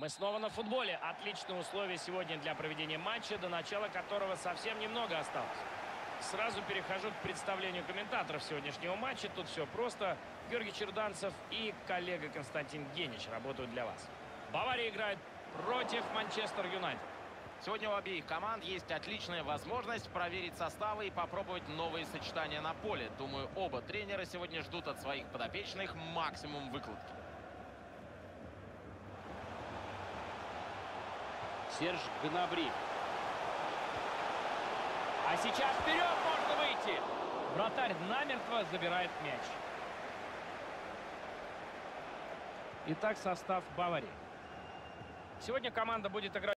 Мы снова на футболе. Отличные условия сегодня для проведения матча, до начала которого совсем немного осталось. Сразу перехожу к представлению комментаторов сегодняшнего матча. Тут все просто. Георгий Черданцев и коллега Константин Генич работают для вас. Бавария играет против Манчестер Юнайтед. Сегодня у обеих команд есть отличная возможность проверить составы и попробовать новые сочетания на поле. Думаю, оба тренера сегодня ждут от своих подопечных максимум выкладки. Серж Гнабри. А сейчас вперед можно выйти. Вратарь намертво забирает мяч. Итак, состав Баварии. Сегодня команда будет играть